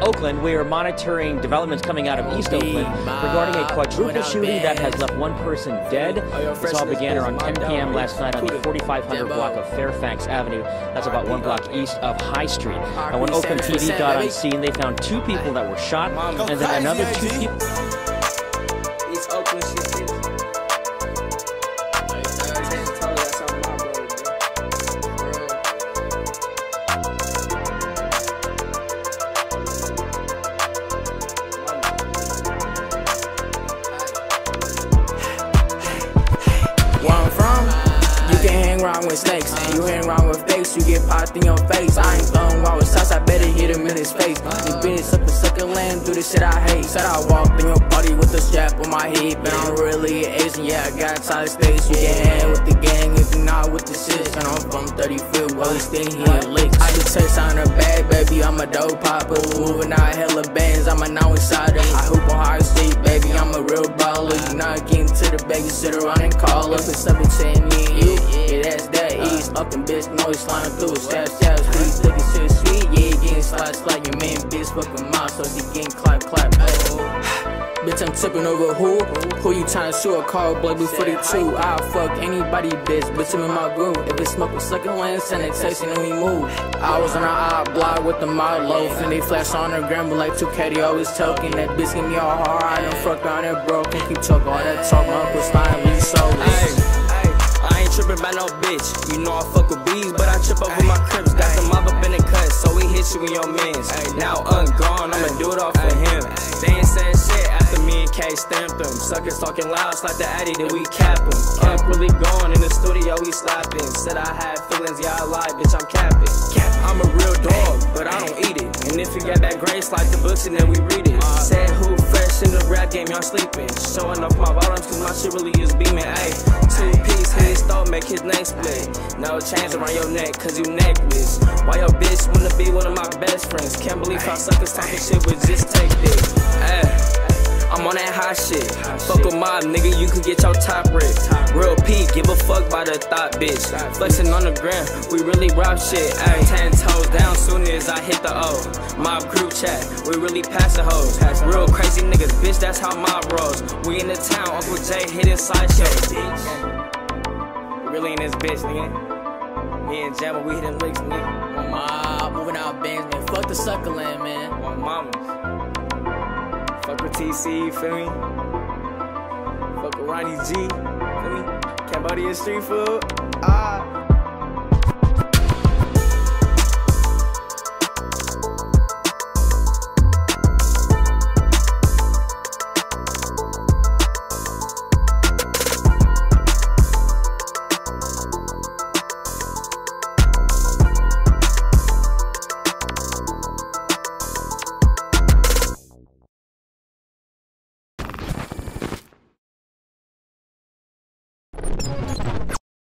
Oakland, we are monitoring developments coming out of East Oakland regarding a quadruple shooting that has left one person dead. This all began around 10 p.m. last night on the 4500 block of Fairfax Avenue. That's about one block east of High Street. And when Oakland TV got on scene, they found two people that were shot, and then another two people. With snakes. You hang around with fakes, you get popped in your face. I ain't throwing around with shots, I better hit him in his face. This bitch up the second land, do the shit I hate. Said I walked in your party with a strap on my head, but I'm really an Asian. Yeah, I got solid space. You can hang with the gang if you not with the shit. And I'm from 35th, well, we stay here licks. I just touch on her bad, baby. I'm a dope popper. Moving out hella bands, I'm a now insider. I hoop on high street, baby. I'm a real baller. You not getting to the bag, you sit around and call up. It's 17 me. Yeah, that's that east. Up and bitch, it's sliding through. Stab, stab, sweet, looking shit sweet. Yeah, getting slide, slide. Your man, bitch, fucking mouth, so she getting clap, clap. Oh. Bitch, I'm tipping over who? Who you trying to shoot a car, boy, blue 42? I'll fuck anybody, bitch. Bitch, I'm in my groove. If it's smoke with second lane, sanitation, and we move. I was on our eye block with the model loaf, and they flash on her gram, but like 2K, they always choking. That bitch give me all hard, I done fuck around and broke. Can't keep talking all that talk, my Uncle Stein, we so Tripping by no bitch. You know I fuck with bees, but I trip up with my crips. Got the mob up in the cut, so we hit you in your mans. Now ungone, I'ma do it all for him. They ain't saying shit after me and K stamped them. Suckers talking loud, like the Addy, then we cap them. Camp really gone in the studio, we slapping. Said I had feelings, yeah I lied, bitch I'm capping. I'm a real dog, but I don't eat it. And if you got that grace, like the books and then we read it. Said who fresh in the rap game, y'all sleeping. Showing off my bottoms, cause my shit really is beaming. Ayy, make his name split. No chains around your neck, cause you necklace. Why your bitch wanna be one of my best friends? Can't believe how suckers talking shit with just take this. Ayy. I'm on that hot shit. Fuck with mob, nigga, you could get your top ripped. Real P, give a fuck by the thought, bitch. Flexing on the gram, we really rob shit. Ayy, ten toes down soon as I hit the O. Mob group chat, we really pass the hoes. Real crazy niggas, bitch, that's how mob rolls. We in the town, Uncle J hitting sideshow. Really in this bitch, nigga. Me and Jamma, we hitting licks, nigga. Mob, moving out bands, man. Fuck the sucker land, man. My mama. Fuck with TC, you feel me? Fuck with Ronnie G, feel me? Cambodia street food. Ah.